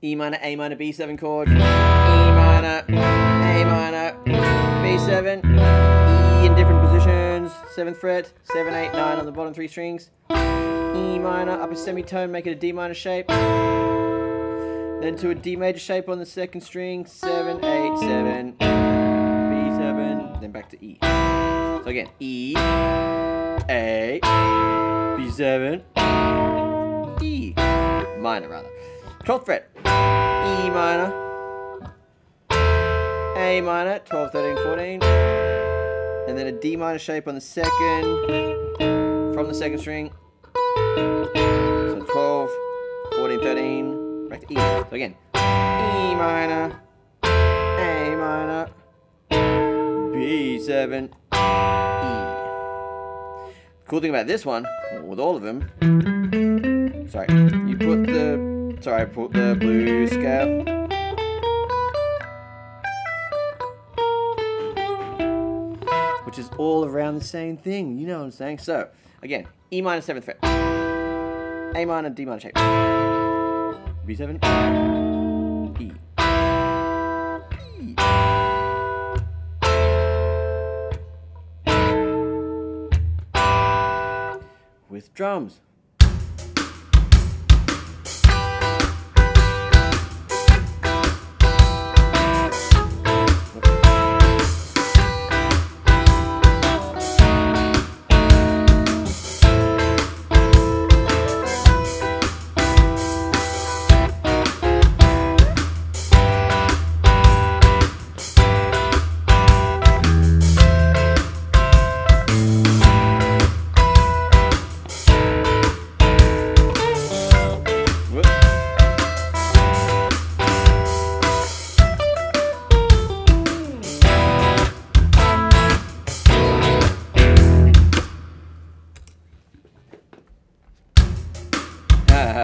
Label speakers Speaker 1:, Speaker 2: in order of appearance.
Speaker 1: E minor, A minor, B7 chord, E minor, A minor, B7, E in different positions, 7th fret, 7, 8, 9 on the bottom three strings, E minor, upper semitone, make it a D minor shape, then to a D major shape on the second string, 7, 8, 7, B7, then back to E. So again, E, A, B7, E, minor rather. 12th fret, E minor, A minor, 12, 13, 14, and then a D minor shape on the second, from the second string, so 12, 14, 13, back to E. So again, E minor, A minor, B7, E. Cool thing about this one, with all of them, sorry, you put the, sorry, I put the blue scale. Which is all around the same thing, you know what I'm saying? So, again, E minor 7th fret, A minor, D minor shape, B7, E. E. With drums.